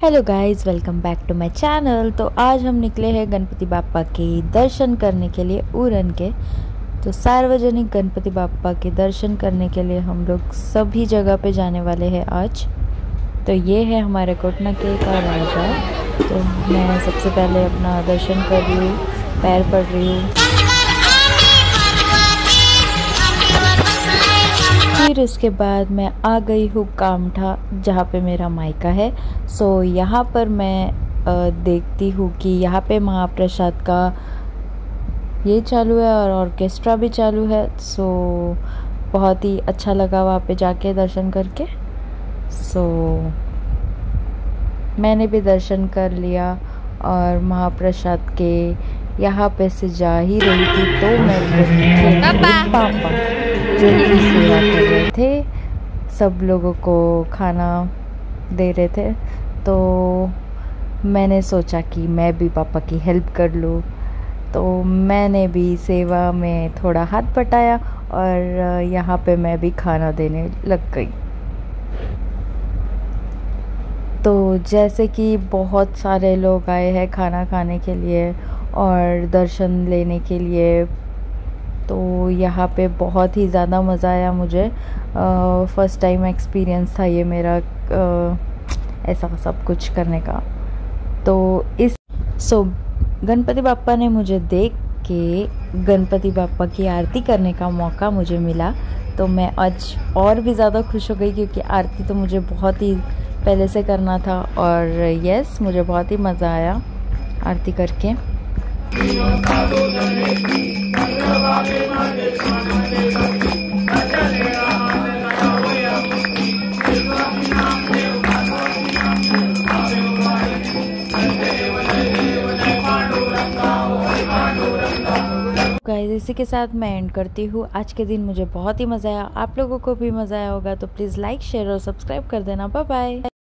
Hello guys welcome back to my channel तो आज हम निकले हैं गणपति बापा के दर्शन करने के लिए उरन के। तो सार्वजनिक गणपति बापा के दर्शन करने के लिए हम लोग सभी जगह पे जाने वाले हैं आज। तो ये है हमारे कोटना के का राजा। तो मैं सबसे पहले अपना दर्शन कर रही हूँ, पैर पड़ रही हूँ। फिर उसके बाद मैं आ गई हूँ कामठा जहाँ पे मेरा मायका है। सो यहाँ पर मैं देखती हूँ कि यहाँ पे महाप्रसाद का ये चालू है और ऑर्केस्ट्रा भी चालू है। सो बहुत ही अच्छा लगा वहाँ पे जाके दर्शन करके। सो मैंने भी दर्शन कर लिया और महाप्रसाद के यहाँ पे से जा ही रही थी तो मैं पापा। जो कि सेवा कर रहे थे। सब लोगों को खाना दे रहे थे। तो मैंने सोचा कि मैं भी पापा की हेल्प कर लूँ। तो मैंने भी सेवा में थोड़ा हाथ बटाया और यहाँ पे मैं भी खाना देने लग गई। तो जैसे कि बहुत सारे लोग आए हैं खाना खाने के लिए और दर्शन लेने के लिए। तो यहाँ पे बहुत ही ज़्यादा मज़ा आया मुझे। फ़र्स्ट टाइम एक्सपीरियंस था ये मेरा आ, ऐसा सब कुछ करने का। तो इस सो गणपति बापा ने मुझे देख के गणपति बापा की आरती करने का मौका मुझे मिला। तो मैं आज और भी ज़्यादा खुश हो गई क्योंकि आरती तो मुझे बहुत ही पहले से करना था और यस मुझे बहुत ही मज़ा आया आरती करके। इसी के साथ मैं एंड करती हूँ। आज के दिन मुझे बहुत ही मज़ा आया। आप लोगों को भी मज़ा आया होगा तो प्लीज़ लाइक शेयर और सब्सक्राइब कर देना। Bye bye